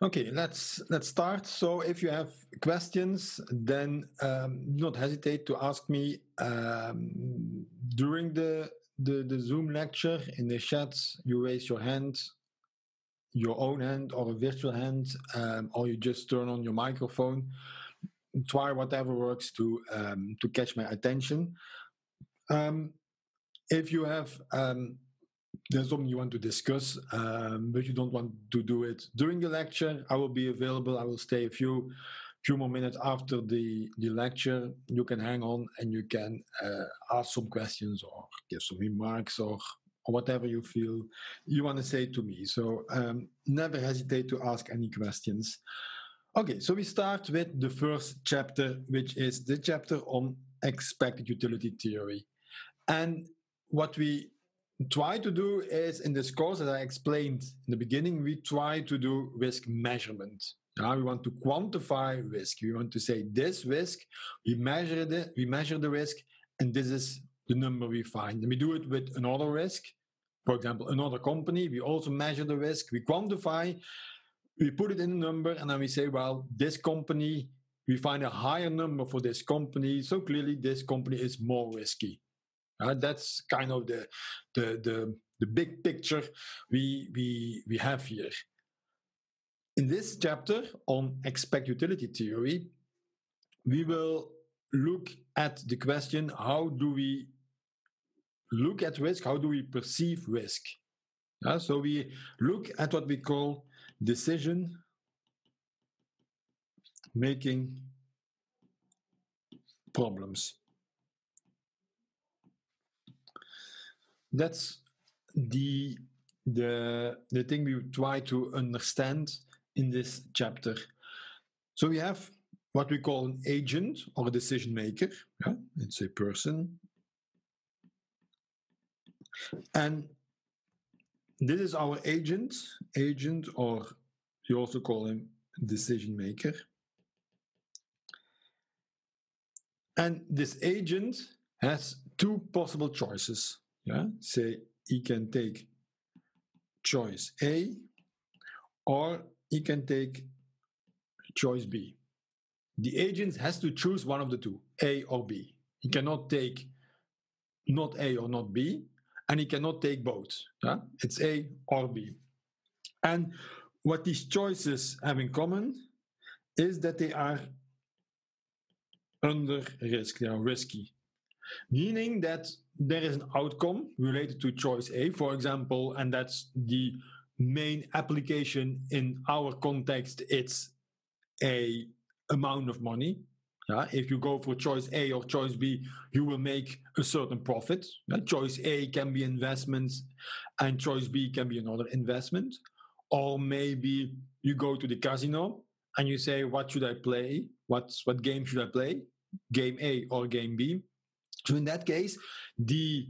Okay, let's let's start. So, if you have questions, then um, do not hesitate to ask me um, during the, the the Zoom lecture in the chat. You raise your hand, your own hand or a virtual hand, um, or you just turn on your microphone. Try whatever works to um, to catch my attention. Um, if you have um, there's something you want to discuss, um, but you don't want to do it during the lecture, I will be available. I will stay a few few more minutes after the, the lecture. You can hang on and you can uh, ask some questions or give some remarks or, or whatever you feel you want to say to me. So um, never hesitate to ask any questions. Okay, so we start with the first chapter, which is the chapter on expected utility theory. And what we try to do is in this course, as I explained in the beginning, we try to do risk measurement. Now we want to quantify risk. We want to say this risk, we measure it, we measure the risk, and this is the number we find. And we do it with another risk, for example, another company. We also measure the risk, we quantify, we put it in a number, and then we say, well, this company, we find a higher number for this company. So clearly, this company is more risky. Uh, that's kind of the, the, the, the big picture we, we, we have here. In this chapter on expect utility theory, we will look at the question how do we look at risk, how do we perceive risk? Uh, so we look at what we call decision making problems. That's the the the thing we try to understand in this chapter. So we have what we call an agent or a decision maker. Yeah? It's a person. And this is our agent, agent, or you also call him decision maker. And this agent has two possible choices. Yeah, say he can take choice A or he can take choice B. The agent has to choose one of the two, A or B. He cannot take not A or not B, and he cannot take both. Yeah? It's A or B. And what these choices have in common is that they are under risk, they are risky meaning that there is an outcome related to choice A, for example, and that's the main application in our context. It's a amount of money. Yeah, if you go for choice A or choice B, you will make a certain profit. Yeah, choice A can be investments, and choice B can be another investment. Or maybe you go to the casino and you say, "What should I play? What what game should I play? Game A or game B?" So in that case, the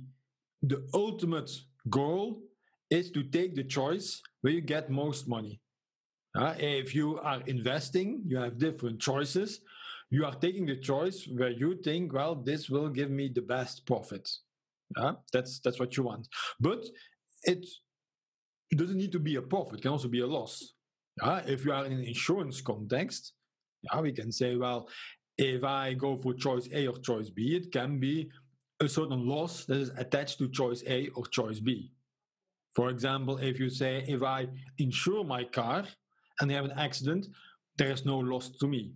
the ultimate goal is to take the choice where you get most money. Uh, if you are investing, you have different choices. You are taking the choice where you think, well, this will give me the best profit. Uh, that's that's what you want. But it, doesn't need to be a profit; it can also be a loss. Uh, if you are in an insurance context, yeah, we can say, well, if I go for choice A or choice B, it can be a certain loss that is attached to choice A or choice B. For example, if you say, if I insure my car and I have an accident, there is no loss to me,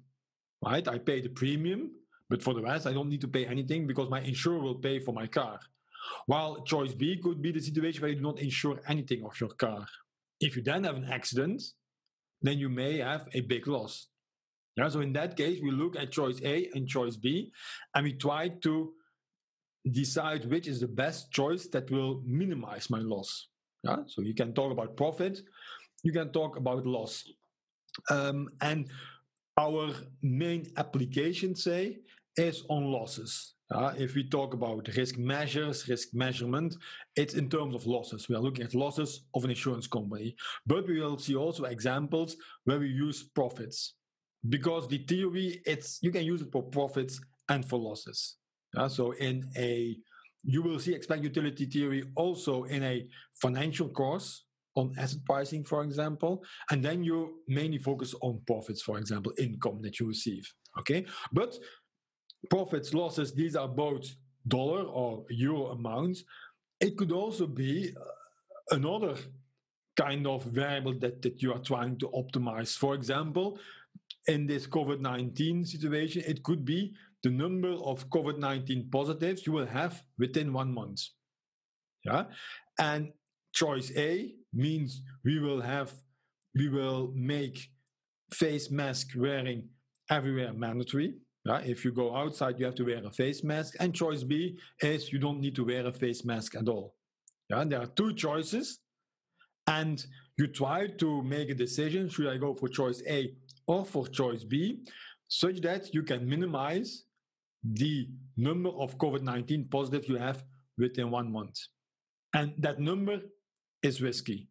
right? I pay the premium, but for the rest, I don't need to pay anything because my insurer will pay for my car. While choice B could be the situation where you do not insure anything of your car. If you then have an accident, then you may have a big loss. Yeah, so in that case, we look at choice A and choice B, and we try to decide which is the best choice that will minimize my loss. Yeah, so you can talk about profit, you can talk about loss, um, and our main application, say, is on losses. Uh, if we talk about risk measures, risk measurement, it's in terms of losses. We are looking at losses of an insurance company, but we will see also examples where we use profits because the theory it's you can use it for profits and for losses. So in a you will see expect utility theory also in a financial course. on asset pricing, for example, and then you mainly focus on profits, for example, income that you receive. Okay, but profits, losses, these are both dollar or euro amounts. It could also be uh, another kind of variable that, that you are trying to optimize. For example, in this COVID 19 situation, it could be the number of COVID 19 positives you will have within one month. Yeah. And choice A means we will have, we will make face mask wearing everywhere mandatory. Yeah? If you go outside, you have to wear a face mask. And choice B is you don't need to wear a face mask at all. Yeah? There are two choices. And you try to make a decision should I go for choice A or for choice B, such that you can minimize the number of COVID 19 positive you have within one month. And that number is risky.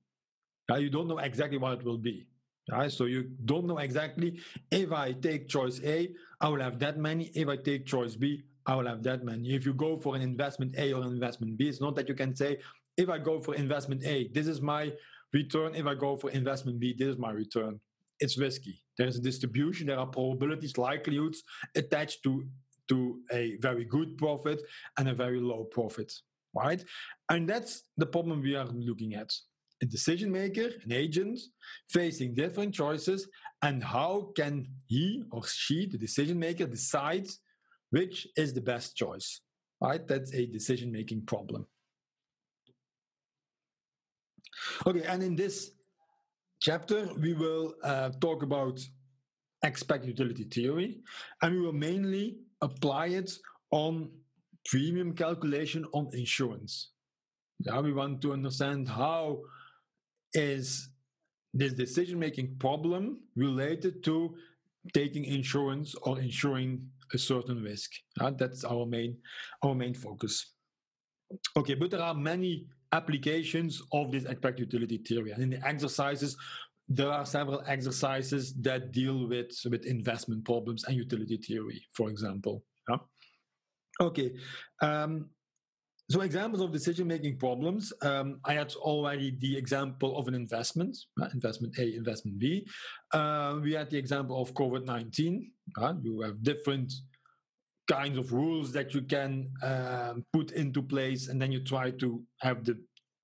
Uh, you don't know exactly what it will be. Right? So you don't know exactly if I take choice A, I will have that many. If I take choice B, I will have that many. If you go for an investment A or an investment B, it's not that you can say, if I go for investment A, this is my return. If I go for investment B, this is my return. It's risky. There's a distribution, there are probabilities, likelihoods attached to, to a very good profit and a very low profit right? And that's the problem we are looking at. A decision maker, an agent, facing different choices, and how can he or she, the decision maker, decide which is the best choice, right? That's a decision making problem. Okay, and in this chapter, we will uh, talk about expected utility theory, and we will mainly apply it on premium calculation on insurance. Now we want to understand how is this decision-making problem related to taking insurance or insuring a certain risk. Uh, that's our main our main focus. Okay, but there are many applications of this expected utility theory. And in the exercises, there are several exercises that deal with, with investment problems and utility theory, for example. Yeah? Okay. Um, so examples of decision-making problems. Um, I had already the example of an investment, uh, investment A, investment B. Uh, we had the example of COVID-19. Uh, you have different kinds of rules that you can um, put into place, and then you try to have the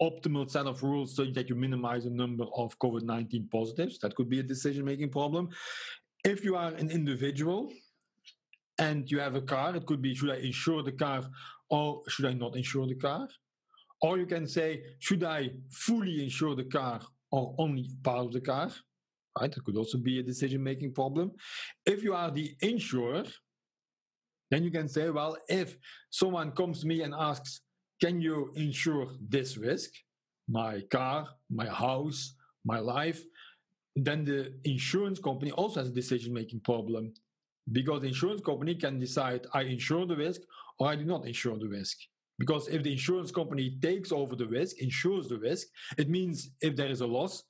optimal set of rules so that you minimize the number of COVID-19 positives. That could be a decision-making problem. If you are an individual, and you have a car, it could be should I insure the car or should I not insure the car? Or you can say, should I fully insure the car or only part of the car? Right? It could also be a decision making problem. If you are the insurer, then you can say, well, if someone comes to me and asks, can you insure this risk, my car, my house, my life, then the insurance company also has a decision making problem because the insurance company can decide I insure the risk or I do not insure the risk. Because if the insurance company takes over the risk, insures the risk, it means if there is a loss,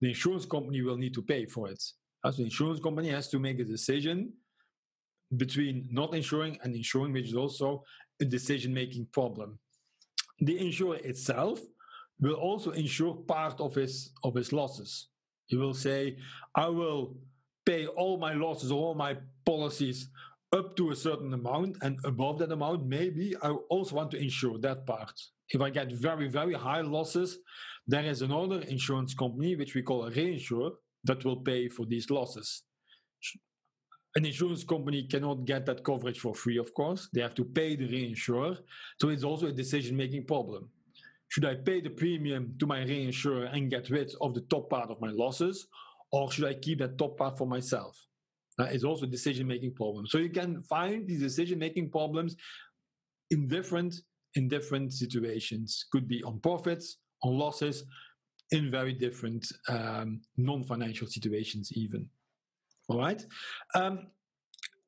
the insurance company will need to pay for it. So the insurance company has to make a decision between not insuring and insuring, which is also a decision making problem. The insurer itself will also insure part of his of his losses. He will say, I will pay all my losses, all my policies up to a certain amount, and above that amount, maybe I also want to insure that part. If I get very, very high losses, there is another insurance company, which we call a reinsurer, that will pay for these losses. An insurance company cannot get that coverage for free, of course. They have to pay the reinsurer. So it's also a decision making problem. Should I pay the premium to my reinsurer and get rid of the top part of my losses? or should I keep that top part for myself? Uh, it's also a decision making problem. So you can find these decision making problems in different in different situations. Could be on profits, on losses, in very different um, non financial situations, even. All right, um,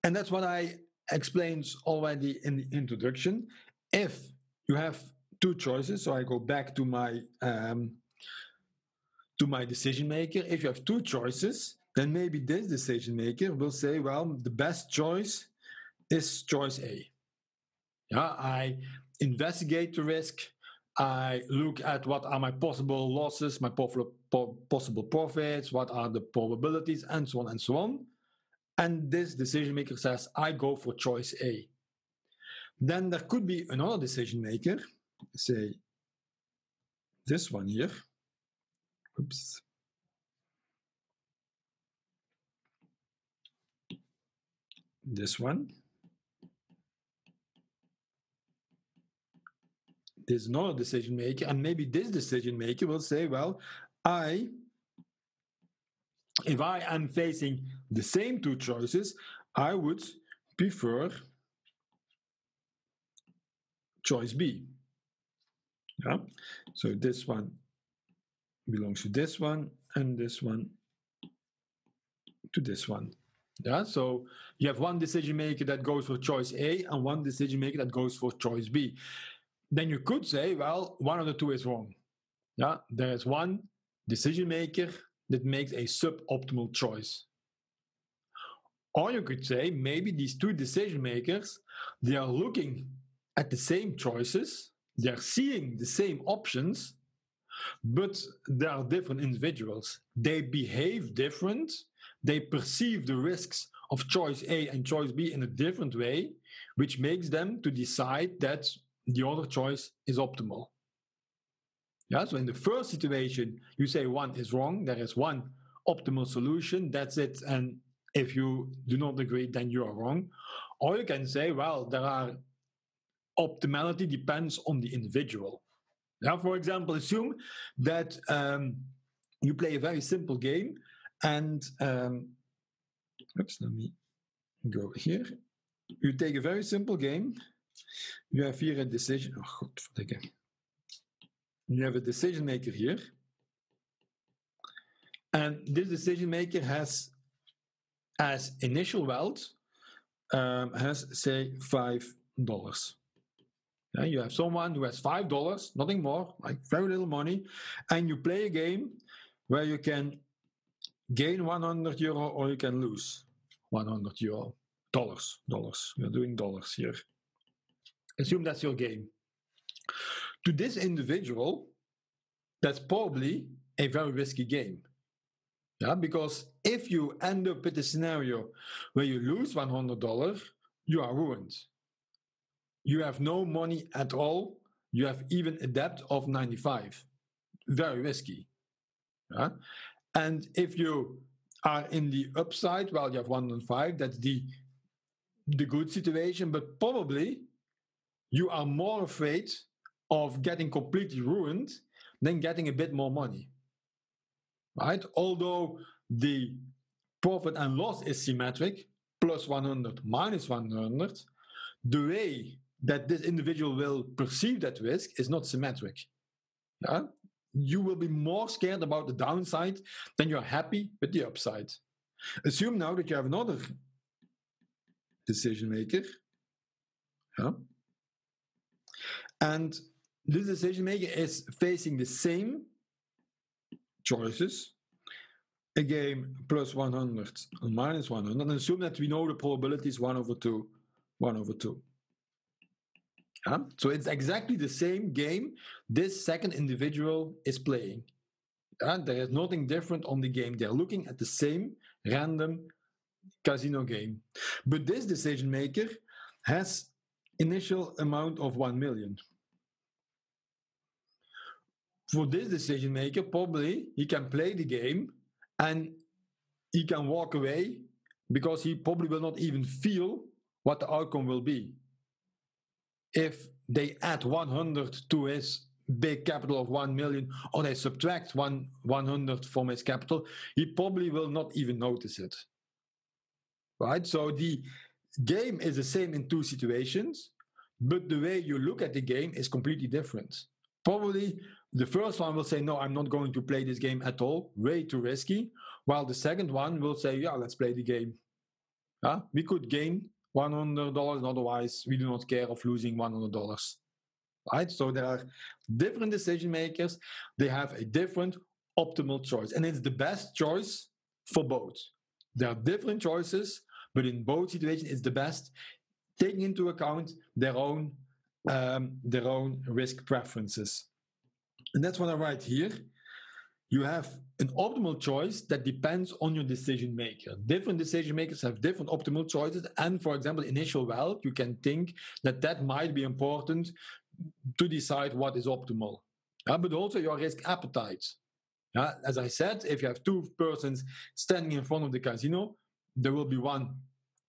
and that's what I explained already in the introduction. If you have two choices, so I go back to my um, to my decision maker. If you have two choices, then maybe this decision maker will say, well, the best choice is choice A. Yeah, I investigate the risk, I look at what are my possible losses, my possible profits, what are the probabilities, and so on and so on. And this decision maker says, I go for choice A. Then there could be another decision maker, say this one here. Oops. This one. There's another decision maker, and maybe this decision maker will say, well, I, if I am facing the same two choices, I would prefer choice B. Yeah, so this one belongs to this one, and this one to this one. Yeah, so you have one decision maker that goes for choice A and one decision maker that goes for choice B. Then you could say, well, one of the two is wrong. Yeah, there is one decision maker that makes a suboptimal choice. Or you could say maybe these two decision makers they are looking at the same choices, they're seeing the same options, but they are different individuals. They behave different, they perceive the risks of choice A and choice B in a different way, which makes them to decide that the other choice is optimal. Yeah, so in the first situation, you say one is wrong, there is one optimal solution, that's it. And if you do not agree, then you are wrong. Or you can say, well, there are optimality depends on the individual. Now, for example, assume that um, you play a very simple game and um, oops, let me go here. You take a very simple game. You have here a decision. Oh, godverdikke. You have a decision maker here. And this decision maker has as initial wealth um, has say five dollars. Yeah, you have someone who has five dollars, nothing more, like very little money, and you play a game where you can gain 100 euro or you can lose 100 euro. Dollars, dollars. We're doing dollars here. Assume that's your game. To this individual, that's probably a very risky game. Yeah, because if you end up with a scenario where you lose $100, you are ruined you have no money at all. You have even a debt of 95. Very risky. Yeah? And if you are in the upside, well, you have 105, that's the, the good situation, but probably you are more afraid of getting completely ruined than getting a bit more money. Right? Although the profit and loss is symmetric, plus 100 minus 100, the way that this individual will perceive that risk is not symmetric. Yeah? You will be more scared about the downside than you're happy with the upside. Assume now that you have another decision maker. Yeah? And this decision maker is facing the same choices a game plus 100 and minus 100 and assume that we know the probability is 1 over 2 1 over 2 yeah? So it's exactly the same game this second individual is playing. and There is nothing different on the game. They're looking at the same random casino game. But this decision maker has initial amount of 1 million. For this decision maker, probably he can play the game and he can walk away because he probably will not even feel what the outcome will be. If they add 100 to his big capital of 1 million or they subtract one 100 from his capital he probably will not even notice it. Right? So the game is the same in two situations but the way you look at the game is completely different. Probably the first one will say no i'm not going to play this game at all. Way too risky. While the second one will say yeah let's play the game. Uh, we could gain $100 otherwise we do not care of losing $100 right? So there are different decision makers. They have a different optimal choice and it's the best choice for both. There are different choices but in both situations it's the best taking into account their own um, their own risk preferences. And that's what I write here. You have an optimal choice that depends on your decision maker. Different decision makers have different optimal choices. And for example, initial wealth, you can think that that might be important to decide what is optimal. But also your risk appetite. As I said, if you have two persons standing in front of the casino, there will be one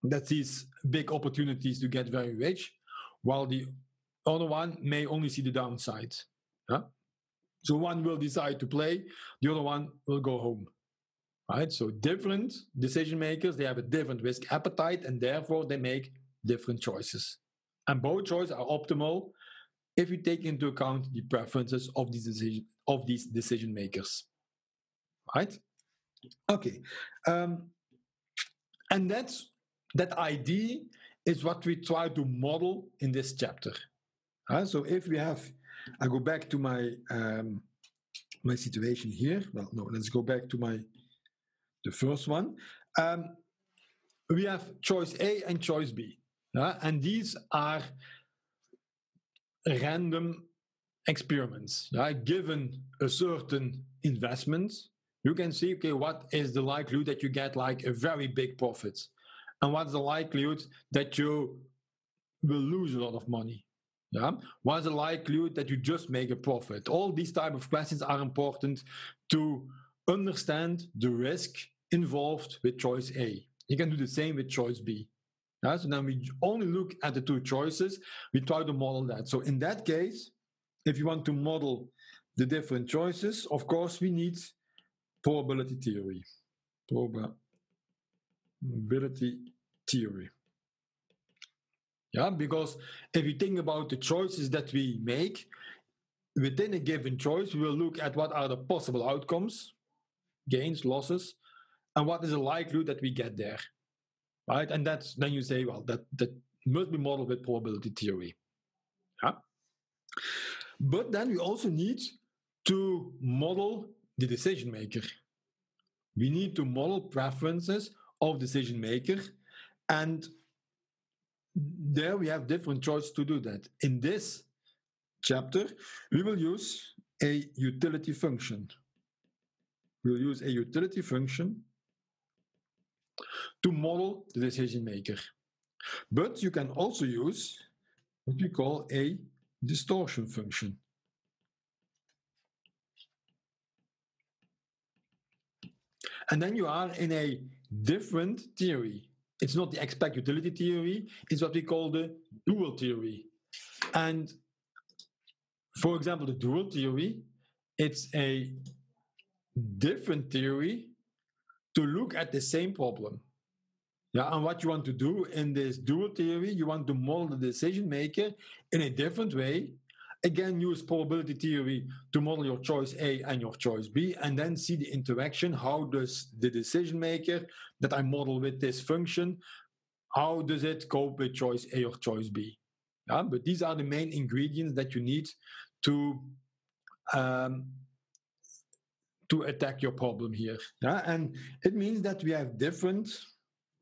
that sees big opportunities to get very rich, while the other one may only see the downside. Yeah? So one will decide to play, the other one will go home. Right? So different decision makers, they have a different risk appetite, and therefore they make different choices. And both choices are optimal if you take into account the preferences of these decision of these decision makers. Right? Okay. Um, and that's that idea is what we try to model in this chapter. Uh, so if we have, I go back to my um, my situation here. Well, no, let's go back to my the first one. Um, we have choice A and choice B, and these are random experiments. Uh, given a certain investment, you can see okay, what is the likelihood that you get like a very big profit, and what's the likelihood that you will lose a lot of money. Yeah. What's the likelihood that you just make a profit? All these type of questions are important to understand the risk involved with choice A. You can do the same with choice B. Yeah, so then we only look at the two choices. We try to model that. So in that case, if you want to model the different choices, of course, we need probability theory. Probability theory. Yeah, because if you think about the choices that we make within a given choice, we will look at what are the possible outcomes, gains, losses, and what is the likelihood that we get there. Right? And that's then you say, well, that that must be modeled with probability theory. Yeah. But then we also need to model the decision maker. We need to model preferences of decision maker and there we have different choices to do that. In this chapter, we will use a utility function. We'll use a utility function to model the decision maker. But you can also use what we call a distortion function. And then you are in a different theory it's not the expect utility theory, it's what we call the dual theory. And for example, the dual theory, it's a different theory to look at the same problem. Yeah, and what you want to do in this dual theory, you want to model the decision maker in a different way. Again, use probability theory to model your choice A and your choice B, and then see the interaction. How does the decision maker that I model with this function, how does it cope with choice A or choice B? Yeah, but these are the main ingredients that you need to um, to attack your problem here. Yeah, and it means that we have different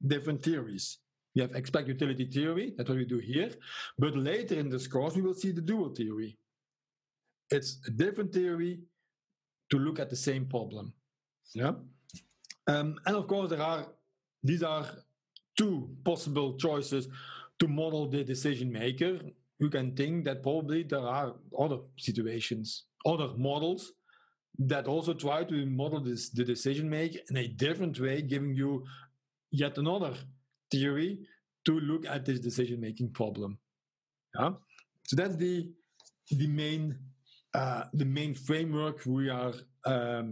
different theories. We have expect utility theory, that's what we do here. But later in this course, we will see the dual theory. It's a different theory to look at the same problem. Yeah. Um, and of course, there are these are two possible choices to model the decision maker. You can think that probably there are other situations, other models that also try to model this the decision maker in a different way, giving you yet another theory to look at this decision making problem. Yeah? So that's the the main uh, the main framework we are um,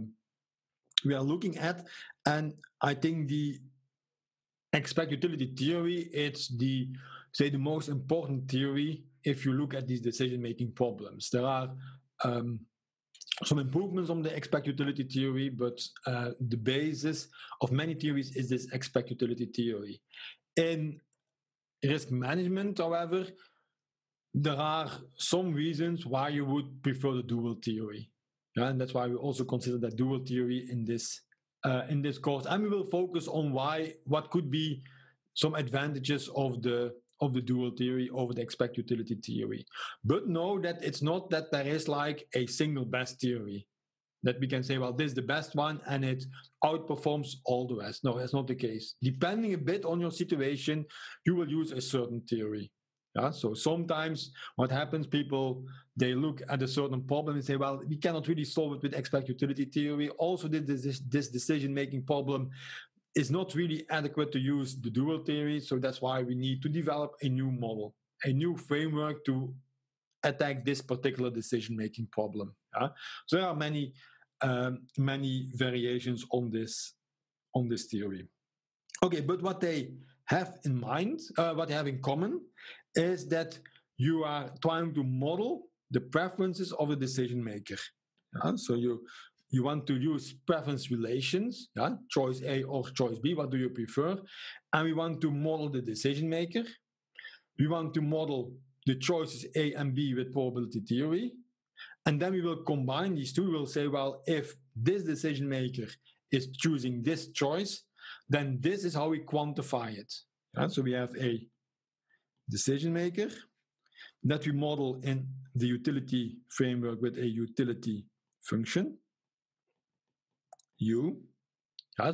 we are looking at, and I think the expect utility theory it's the say the most important theory if you look at these decision making problems. There are um, some improvements on the expect utility theory, but uh, the basis of many theories is this expect utility theory. In risk management, however, there are some reasons why you would prefer the dual theory. Yeah, and that's why we also consider that dual theory in this uh, in this course. And we will focus on why what could be some advantages of the of the dual theory over the expect utility theory. But know that it's not that there is like a single best theory that we can say, well, this is the best one and it outperforms all the rest. No, that's not the case. Depending a bit on your situation, you will use a certain theory. Yeah, so sometimes what happens, people they look at a certain problem and say, well, we cannot really solve it with expect utility theory. Also, this, this decision-making problem is not really adequate to use the dual theory. So that's why we need to develop a new model, a new framework to attack this particular decision-making problem. Yeah? So there are many um, many variations on this on this theory. Okay, but what they have in mind, uh, what they have in common, is that you are trying to model the preferences of a decision maker. Yeah? So you you want to use preference relations, yeah? choice A or choice B, what do you prefer? And we want to model the decision maker. We want to model the choices A and B with probability theory. And then we will combine these two. We will say, well, if this decision maker is choosing this choice, then this is how we quantify it. Yeah? So we have a decision maker that we model in the utility framework with a utility function, u.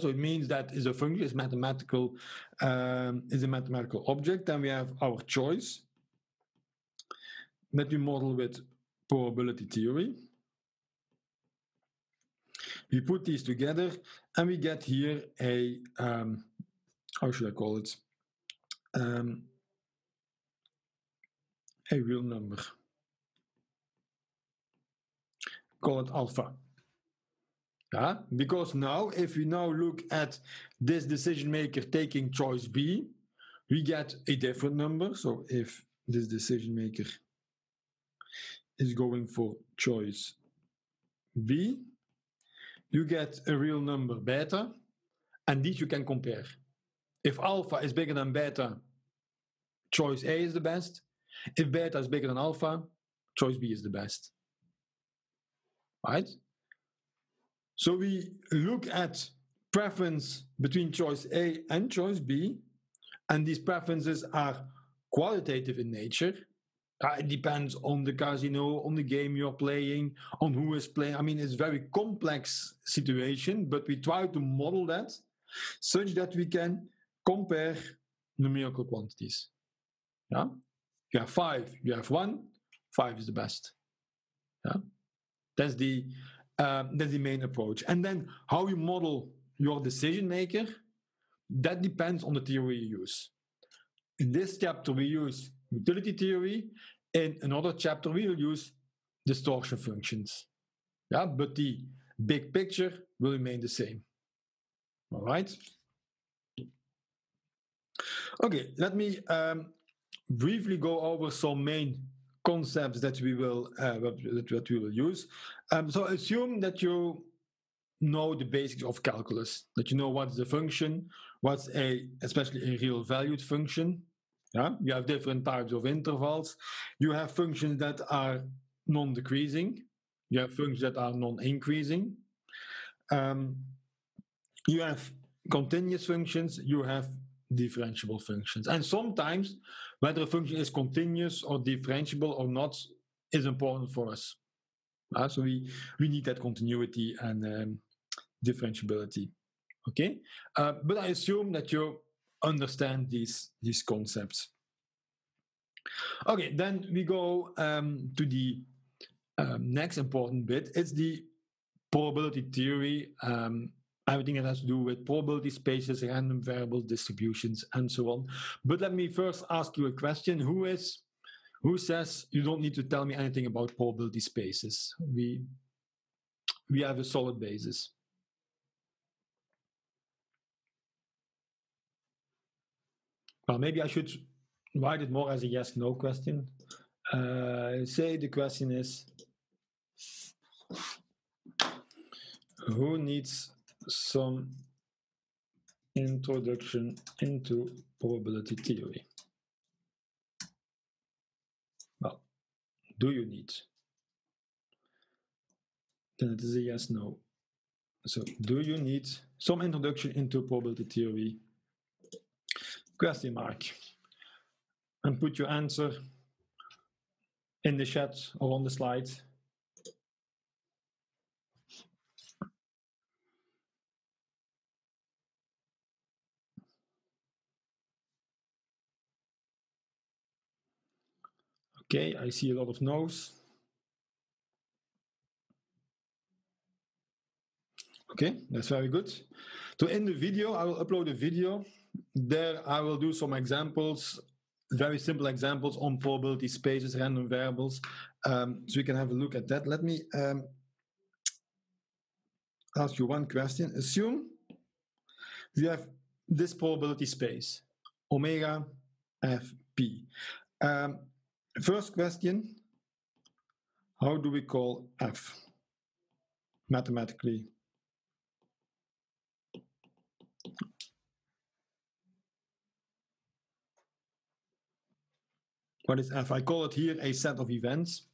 So it means that is a function is mathematical um, is a mathematical object. Then we have our choice that we model with probability theory. We put these together and we get here a, um, how should I call it? Um, a real number. Call it alpha. Yeah, because now if we now look at this decision maker taking choice B, we get a different number. So if this decision maker is going for choice B, you get a real number beta, and these you can compare. If alpha is bigger than beta, choice A is the best. If beta is bigger than alpha, choice B is the best. Right? So we look at preference between choice A and choice B, and these preferences are qualitative in nature. Uh, it depends on the casino, on the game you're playing, on who is playing. I mean, it's very complex situation, but we try to model that such that we can compare numerical quantities. Yeah, you have five, you have one. Five is the best. Yeah, that's the uh, that's the main approach. And then how you model your decision maker, that depends on the theory you use. In this chapter, we use utility theory. In another chapter, we will use distortion functions. Yeah, but the big picture will remain the same. All right. Okay, let me um, briefly go over some main concepts that we will uh, that, we will use. Um, so assume that you know the basics of calculus, that you know what's the function, what's a especially a real valued function, yeah, you have different types of intervals. You have functions that are non-decreasing. You have functions that are non-increasing. Um, you have continuous functions. You have differentiable functions. And sometimes whether a function is continuous or differentiable or not is important for us. Uh, so we, we need that continuity and um, differentiability. Okay, uh, but I assume that you understand these these concepts. Okay, then we go um, to the um, next important bit. It's the probability theory. Um, everything that has to do with probability spaces, random variable distributions, and so on. But let me first ask you a question: Who is who says you don't need to tell me anything about probability spaces? We we have a solid basis. Well, maybe I should write it more as a yes no question. Uh, say the question is Who needs some introduction into probability theory? Well, do you need? Then it is a yes no. So, do you need some introduction into probability theory? Question mark. and put your answer in the chat or on the slide. Okay, I see a lot of no's. Okay, that's very good. So in the video, I will upload a video. There I will do some examples, very simple examples on probability spaces, random variables. Um, so you can have a look at that. Let me um, ask you one question. Assume you have this probability space, omega fp. Um, first question, how do we call f mathematically? What is f? I call it here a set of events.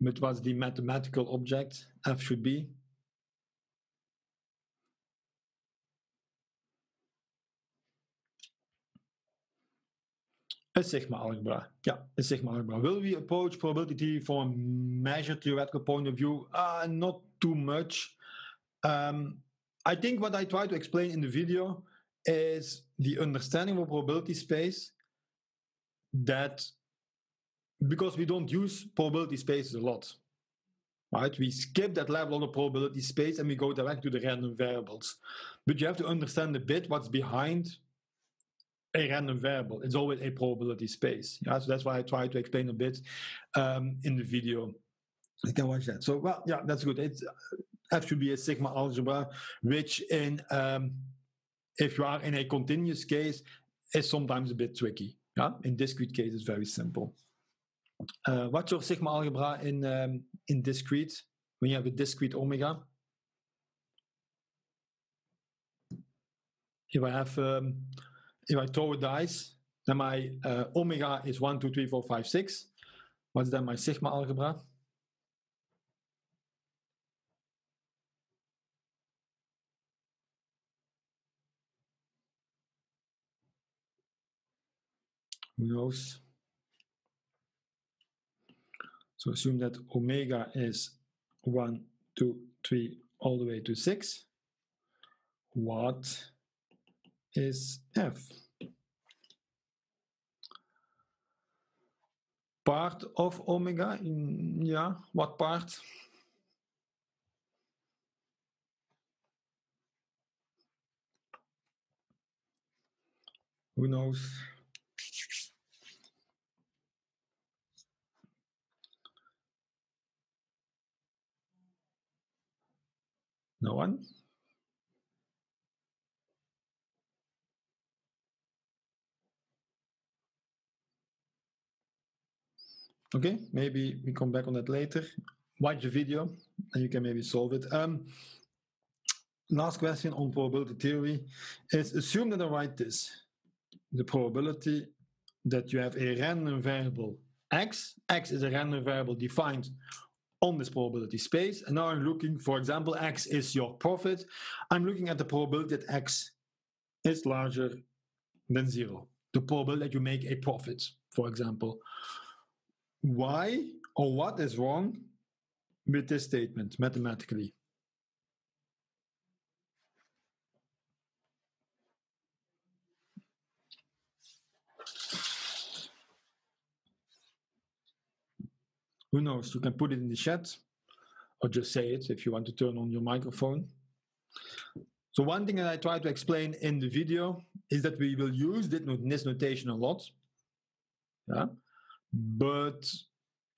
But what's the mathematical object f should be? A sigma algebra. Yeah, a sigma algebra. Will we approach probability from a measured theoretical point of view? Uh, not too much. Um, I think what I try to explain in the video is the understanding of probability space that because we don't use probability spaces a lot, right? We skip that level of the probability space and we go direct to the random variables. But you have to understand a bit what's behind a random variable. It's always a probability space. Yeah, so that's why I try to explain a bit um, in the video. You can watch that. So, well, yeah, that's good. It's F should be a sigma algebra, which in um, if you are in a continuous case is sometimes a bit tricky. Yeah, in discrete case, it's very simple. Uh, what's your sigma algebra in um, in discrete when you have a discrete omega? If I have um, if I throw a dice, then my uh, omega is one, two, three, four, five, six. What's then my sigma algebra? Who knows? So assume that omega is 1, 2, 3, all the way to 6. What is f? Part of omega? in, Yeah, what part? Who knows? No one? Okay, maybe we come back on that later. Watch the video and you can maybe solve it. Um, last question on probability theory is assume that I write this. The probability that you have a random variable x, x is a random variable defined on this probability space. And now I'm looking, for example, x is your profit. I'm looking at the probability that x is larger than zero. The probability that you make a profit, for example. Why or what is wrong with this statement mathematically? Who knows? You can put it in the chat or just say it if you want to turn on your microphone. So one thing that I try to explain in the video is that we will use this notation a lot. Yeah. But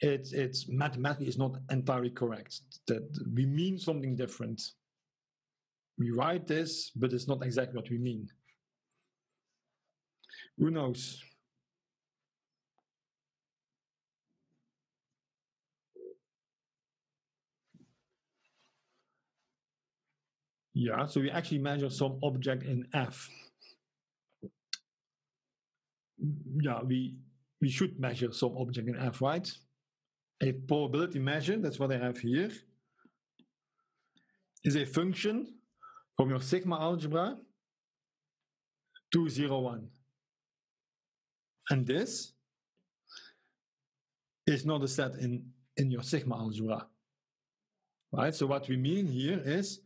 it's it's mathematically is not entirely correct. That we mean something different. We write this, but it's not exactly what we mean. Who knows? Yeah, so we actually measure some object in F. Yeah, we we should measure some object in F, right? A probability measure, that's what I have here, is a function from your sigma algebra to 201. and this is not a set in, in your sigma algebra. Right? So what we mean here is,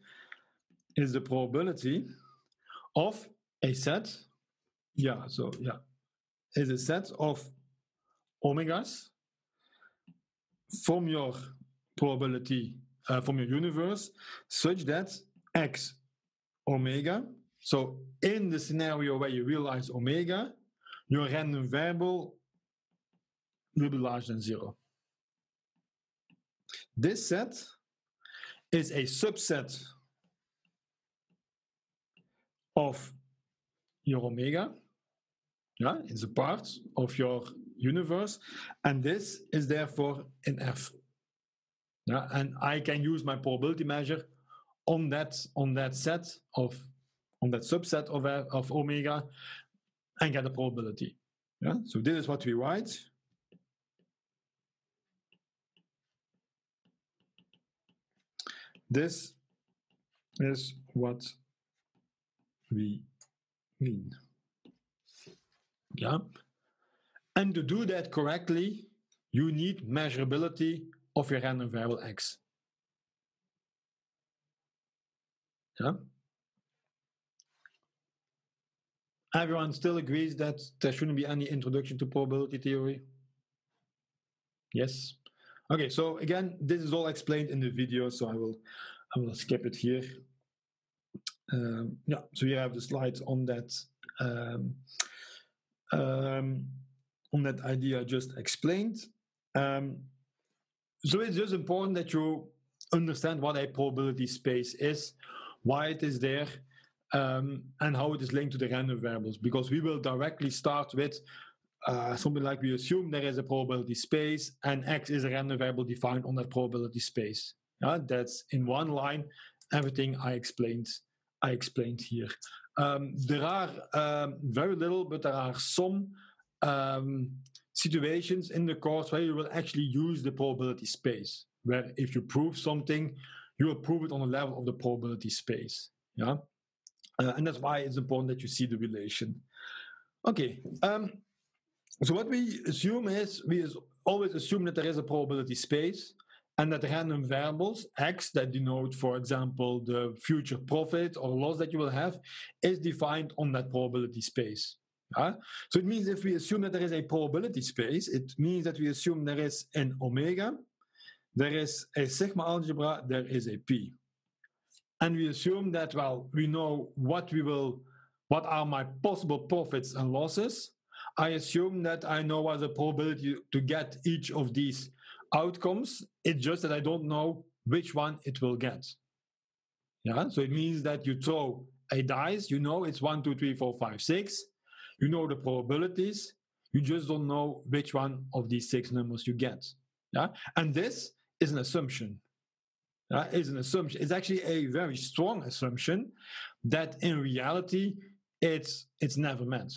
is the probability of a set, yeah, so yeah, is a set of omegas from your probability, uh, from your universe, such that x omega, so in the scenario where you realize omega, your random variable will be larger than zero. This set is a subset of your omega. Yeah, it's a part of your universe, and this is therefore in F. Yeah, and I can use my probability measure on that on that set of on that subset of of omega and get a probability. Yeah, so this is what we write. This is what we mean. Yeah. And to do that correctly, you need measurability of your random variable x. Yeah. Everyone still agrees that there shouldn't be any introduction to probability theory? Yes. Okay, so again, this is all explained in the video, so I will I will skip it here. Um, yeah, so you have the slides on that um, um, on that idea I just explained. Um, so it's just important that you understand what a probability space is, why it is there, um, and how it is linked to the random variables. Because we will directly start with uh, something like we assume there is a probability space, and x is a random variable defined on that probability space. Yeah, that's in one line everything I explained. I explained here. Um, there are um, very little, but there are some um, situations in the course where you will actually use the probability space. Where if you prove something, you will prove it on the level of the probability space. Yeah, uh, and that's why it's important that you see the relation. Okay. Um, so what we assume is we always assume that there is a probability space and that random variables, x, that denote, for example, the future profit or loss that you will have, is defined on that probability space. So it means if we assume that there is a probability space, it means that we assume there is an omega, there is a sigma algebra, there is a p. And we assume that, well, we know what we will, what are my possible profits and losses. I assume that I know what the probability to get each of these outcomes. It's just that I don't know which one it will get. Yeah, so it means that you throw a dice, you know it's one, two, three, four, five, six. You know the probabilities. You just don't know which one of these six numbers you get. Yeah, and this is an assumption. Is an assumption. It's actually a very strong assumption that in reality it's it's never meant.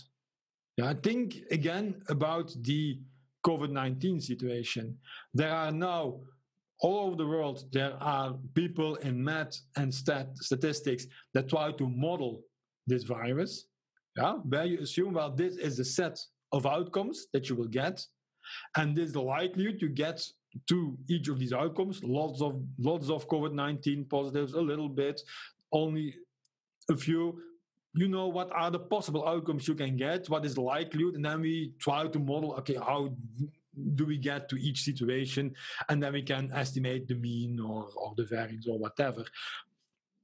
Yeah, think again about the COVID 19 situation. There are now all over the world, there are people in math and stat- statistics that try to model this virus, yeah, where you assume, well, this is the set of outcomes that you will get, and this likelihood you get to each of these outcomes. Lots of lots of COVID-19 positives, a little bit, only a few you know what are the possible outcomes you can get, what is the likelihood, and then we try to model, okay, how do we get to each situation, and then we can estimate the mean or, or the variance or whatever.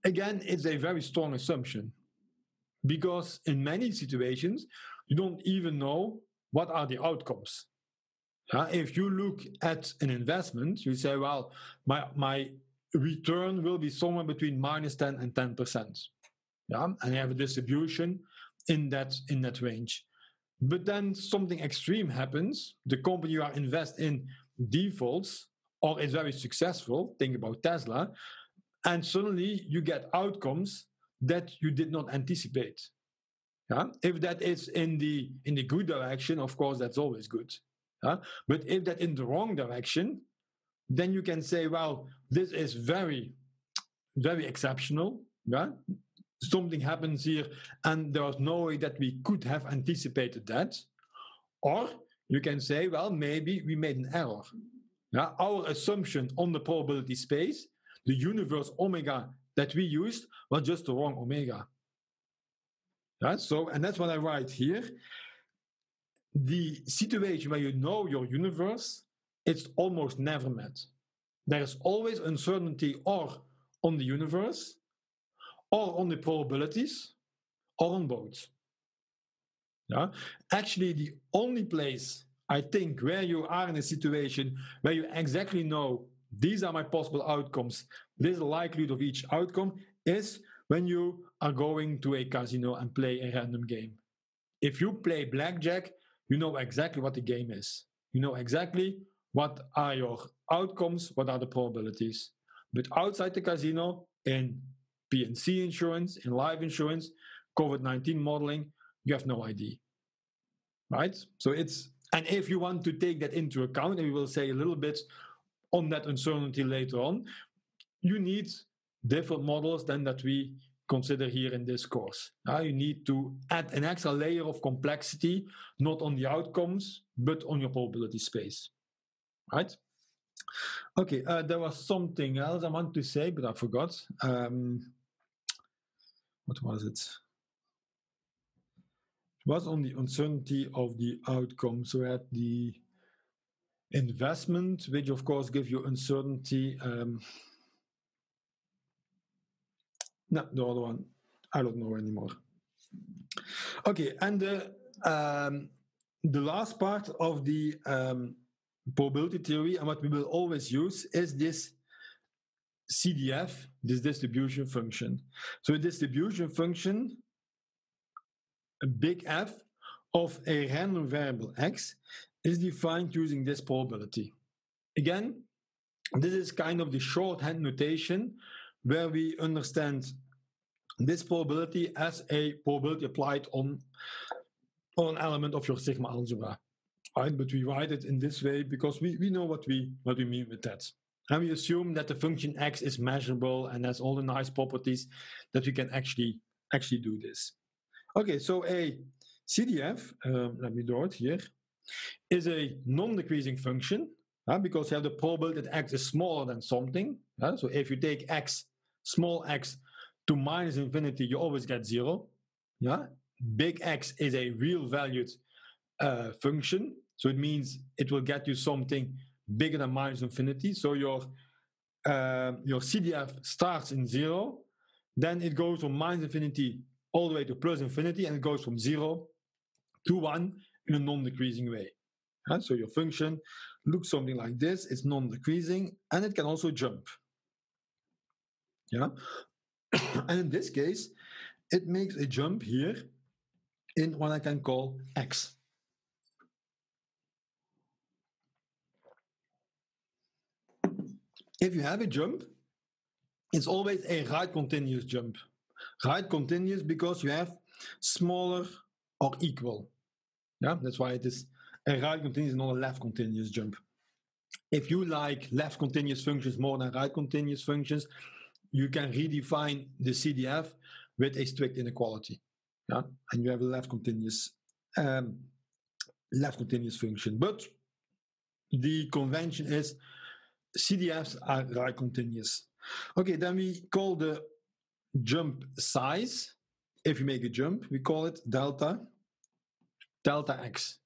Again, it's a very strong assumption because in many situations, you don't even know what are the outcomes. Uh, if you look at an investment, you say, well, my, my return will be somewhere between minus 10 and 10% yeah, and you have a distribution in that in that range. But then something extreme happens. The company you are invest in defaults or is very successful. Think about Tesla, and suddenly you get outcomes that you did not anticipate. Yeah? If that is in the in the good direction, of course, that's always good. Yeah? But if that in the wrong direction, then you can say, well, this is very, very exceptional. Yeah? something happens here and there was no way that we could have anticipated that Or you can say, well, maybe we made an error. Yeah, our assumption on the probability space, the universe omega that we used, was just the wrong omega. Yeah, so, and that's what I write here. The situation where you know your universe, it's almost never met. There is always uncertainty or on the universe, or on the probabilities, or on both. Yeah? Actually, the only place I think where you are in a situation where you exactly know these are my possible outcomes, this likelihood of each outcome, is when you are going to a casino and play a random game. If you play blackjack, you know exactly what the game is. You know exactly what are your outcomes, what are the probabilities. But outside the casino, in P&C insurance, in life insurance, COVID 19 modeling, you have no idea. Right? So it's, and if you want to take that into account, and we will say a little bit on that uncertainty later on, you need different models than that we consider here in this course. Uh, you need to add an extra layer of complexity, not on the outcomes, but on your probability space. Right? Okay, uh, there was something else I want to say, but I forgot. Um, what was it? It was on the uncertainty of the outcome. So at the investment, which of course gives you uncertainty. Um, no, the other one, I don't know anymore. Okay, and the um, the last part of the um, probability theory and what we will always use is this CDF, this distribution function. So a distribution function, a big F of a random variable x is defined using this probability. Again, this is kind of the shorthand notation where we understand this probability as a probability applied on, on an element of your sigma algebra. Right? But we write it in this way because we, we know what we what we mean with that. And we assume that the function x is measurable and has all the nice properties that we can actually actually do this. Okay, so a CDF, um, let me draw it here, is a non-decreasing function uh, because you have the probability that x is smaller than something. Uh, so if you take x, small x, to minus infinity, you always get zero. Yeah, big X is a real valued uh, function, so it means it will get you something bigger than minus infinity. So your uh, your CDF starts in zero, then it goes from minus infinity all the way to plus infinity, and it goes from zero to one in a non-decreasing way. So your function looks something like this. It's non-decreasing, and it can also jump. Yeah, and in this case, it makes a jump here in what I can call x. If you have a jump, it's always a right continuous jump. Right continuous because you have smaller or equal. Yeah, that's why it is a right continuous, not a left continuous jump. If you like left continuous functions more than right continuous functions, you can redefine the CDF with a strict inequality. Yeah, and you have a left continuous um, left continuous function. But the convention is CDFs are right continuous. Okay, then we call the jump size. If you make a jump, we call it delta delta x.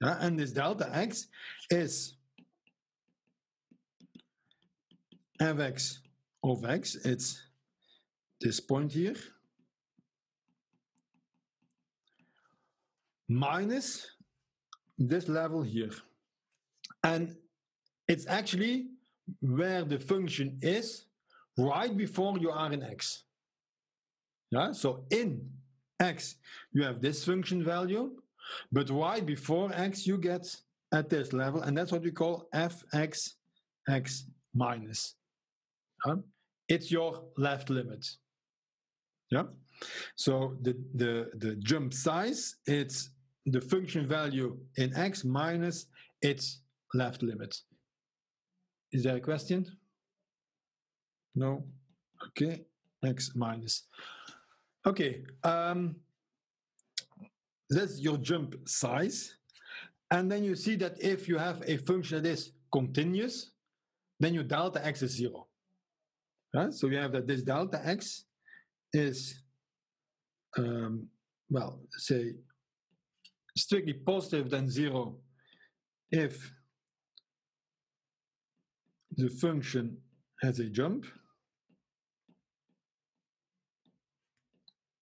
Yeah, and this delta x is fx of x, it's this point here, minus this level here. And it's actually where the function is right before you are in x. Yeah, so in x, you have this function value, but right before x, you get at this level, and that's what we call fx x minus. Yeah? It's your left limit. Yeah. So the the the jump size it's the function value in x minus its left limit. Is there a question? No. Okay. X minus. Okay. Um, that's your jump size. And then you see that if you have a function that is continuous, then your delta x is zero. Right? So you have that this delta x is, um, well, say, strictly positive than zero if the function has a jump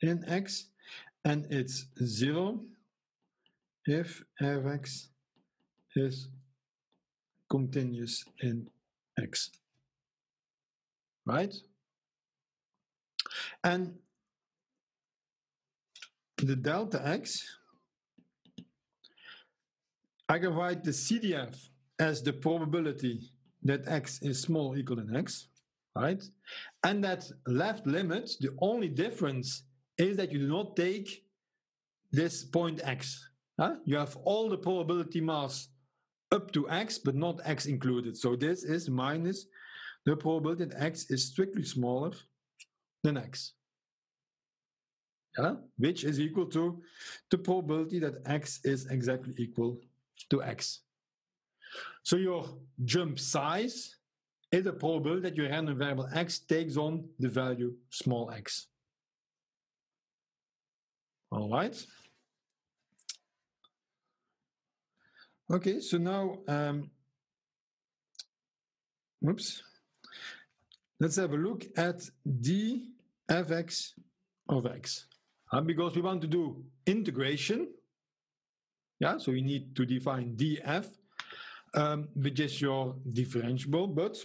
in x and it's zero if f x is continuous in x. Right? And the delta x, I can write the CDF as the probability that x is small equal than x, right? And that left limit, the only difference is that you do not take this point x. Huh? You have all the probability mass up to x, but not x included. So this is minus the probability that x is strictly smaller than x. Yeah? Which is equal to the probability that x is exactly equal to x. So your jump size is the probability that your random variable x takes on the value small x. All right. Okay, so now, um, whoops. Let's have a look at d fx of x. Uh, because we want to do integration. Yeah, so we need to define df, um, which is your differentiable, but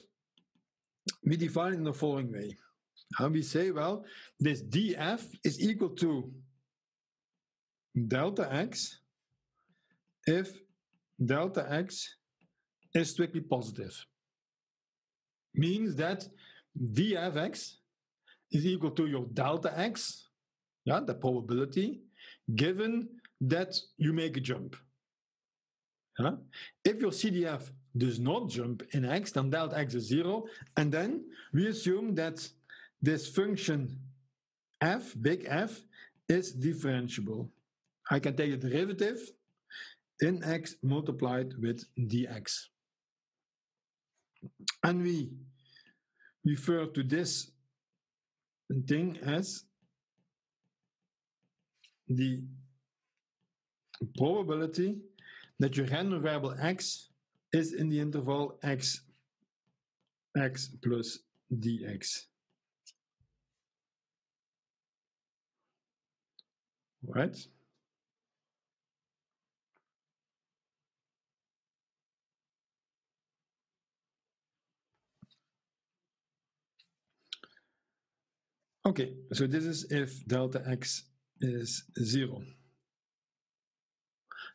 we define it in the following way. And we say, well, this df is equal to delta x if delta x is strictly positive. Means that dfx is equal to your delta x, yeah, the probability, given that you make a jump. Yeah? If your CDF does not jump in x, then delta x is zero, and then we assume that this function f, big F, is differentiable. I can take the derivative in x multiplied with dx. And we refer to this thing as the probability that your random variable x is in the interval x x plus dx. Right? Okay, so this is if delta x is zero.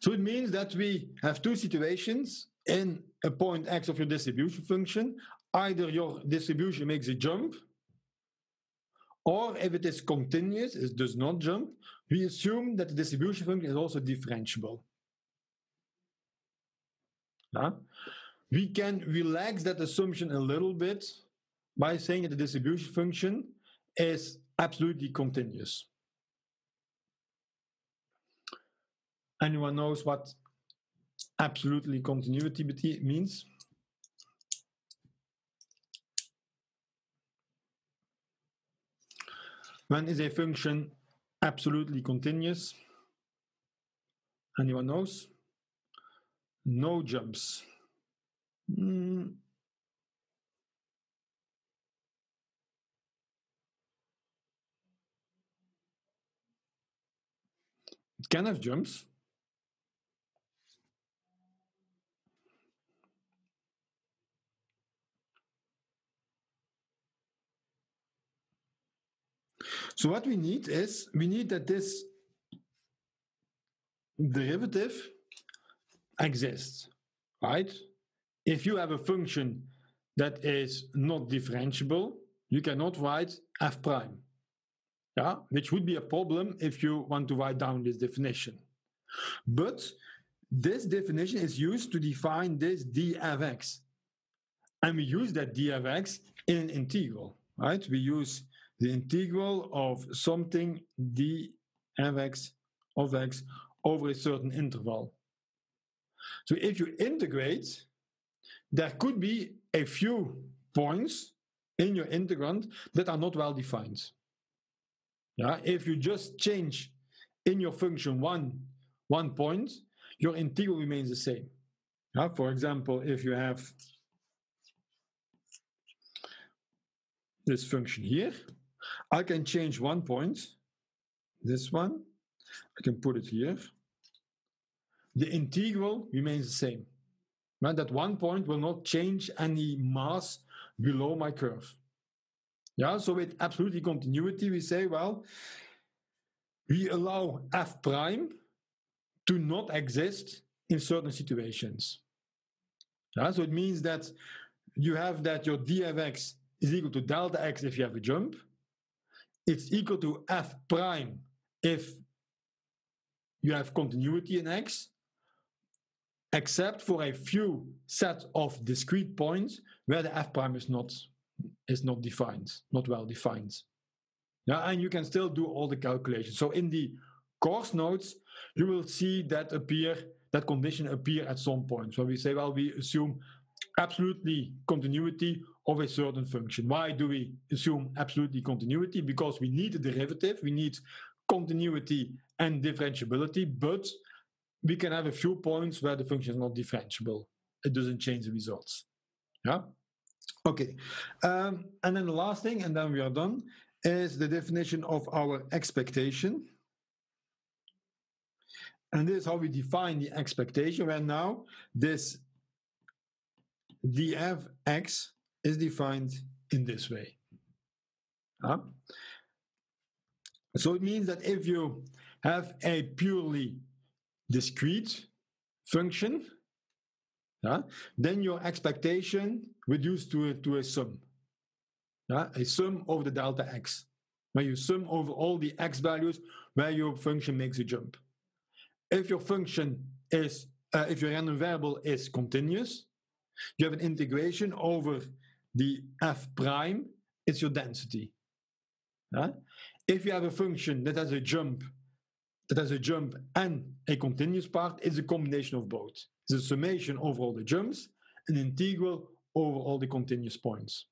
So it means that we have two situations in a point x of your distribution function. Either your distribution makes a jump, or if it is continuous, it does not jump, we assume that the distribution function is also differentiable. Yeah? We can relax that assumption a little bit by saying that the distribution function is absolutely continuous. Anyone knows what absolutely continuity means? When is a function absolutely continuous? Anyone knows? No jumps. Mm, Have jumps. So what we need is, we need that this derivative exists, right? If you have a function that is not differentiable, you cannot write f prime yeah, which would be a problem if you want to write down this definition. But this definition is used to define this d of x. And we use that d of x in an integral, right? We use the integral of something d of x of x over a certain interval. So if you integrate, there could be a few points in your integrand that are not well defined. Yeah, if you just change in your function one, one point, your integral remains the same. Yeah, for example, if you have this function here, I can change one point, this one, I can put it here. The integral remains the same. Right? That one point will not change any mass below my curve. Yeah, so with absolutely continuity, we say, well, we allow f prime to not exist in certain situations. Yeah, so it means that you have that your d of x is equal to delta x if you have a jump. It's equal to f prime if you have continuity in x, except for a few set of discrete points where the f prime is not is not defined, not well defined. Yeah, and you can still do all the calculations. So in the course notes, you will see that appear that condition appear at some point. So we say, well, we assume absolutely continuity of a certain function. Why do we assume absolutely continuity? Because we need a derivative, we need continuity and differentiability, but we can have a few points where the function is not differentiable. It doesn't change the results. Yeah? Okay. Um, and then the last thing, and then we are done, is the definition of our expectation. And this is how we define the expectation, where now this dfx is defined in this way. Uh, so it means that if you have a purely discrete function, uh, then your expectation reduced to a, to a sum, uh, a sum over the delta x, where you sum over all the x values where your function makes a jump. If your function is, uh, if your random variable is continuous, you have an integration over the f prime, it's your density. Uh, if you have a function that has a jump, that has a jump and a continuous part, it's a combination of both. A summation over all the jumps, an integral over all the continuous points.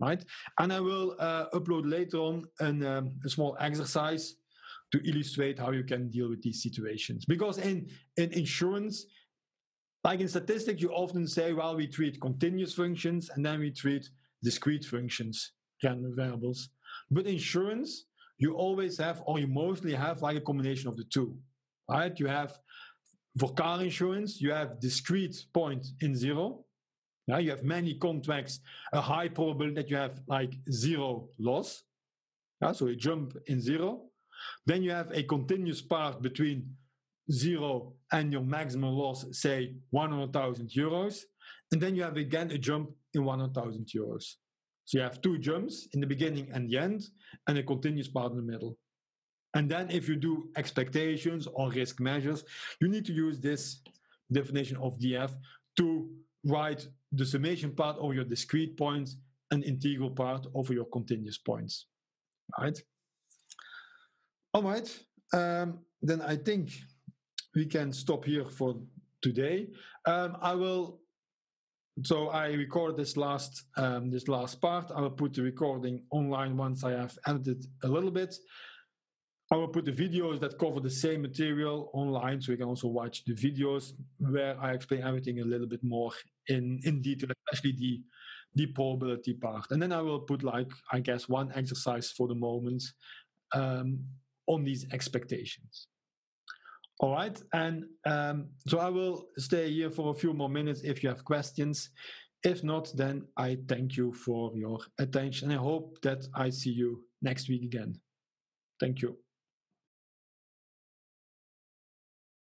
Right? And I will uh, upload later on an, um, a small exercise to illustrate how you can deal with these situations. Because in, in insurance, like in statistics, you often say, well, we treat continuous functions and then we treat discrete functions, random variables. But insurance, you always have, or you mostly have, like a combination of the two, right? You have, for car insurance, you have discrete point in zero. Yeah, you have many contracts, a high probability that you have like zero loss. Yeah, so you jump in zero. Then you have a continuous part between zero and your maximum loss, say 100,000 euros. And then you have again a jump in 100,000 euros. So you have two jumps in the beginning and the end, and a continuous part in the middle. And then if you do expectations or risk measures, you need to use this definition of DF to write the summation part over your discrete points and integral part over your continuous points. All right. All right. Um, then I think we can stop here for today. Um, I will. So I record this last um, this last part. I will put the recording online once I have edited a little bit. I will put the videos that cover the same material online, so you can also watch the videos where I explain everything a little bit more in in detail, especially the the probability part. And then I will put like I guess one exercise for the moment um, on these expectations. All right. And um, so I will stay here for a few more minutes if you have questions. If not, then I thank you for your attention. I hope that I see you next week again. Thank you.